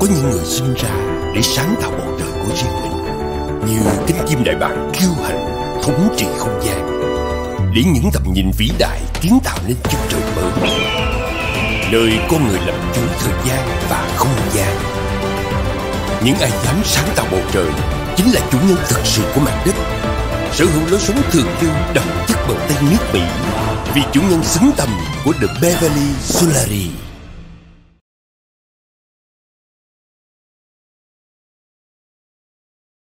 Có những người sinh ra để sáng tạo bầu trời của riêng mình. Như cánh chim đại bàng kiêu hành thống trị không gian. Để những tầm nhìn vĩ đại kiến tạo nên chân trời mới. Nơi con người làm chủ thời gian và không gian. Những ai dám sáng tạo bầu trời Chính là chủ nhân thực sự của mặt đất. Sở hữu lối sống thường lưu đậm chất bờ Tây nước Mỹ. Vì chủ nhân xứng tầm của The Beverly Solari.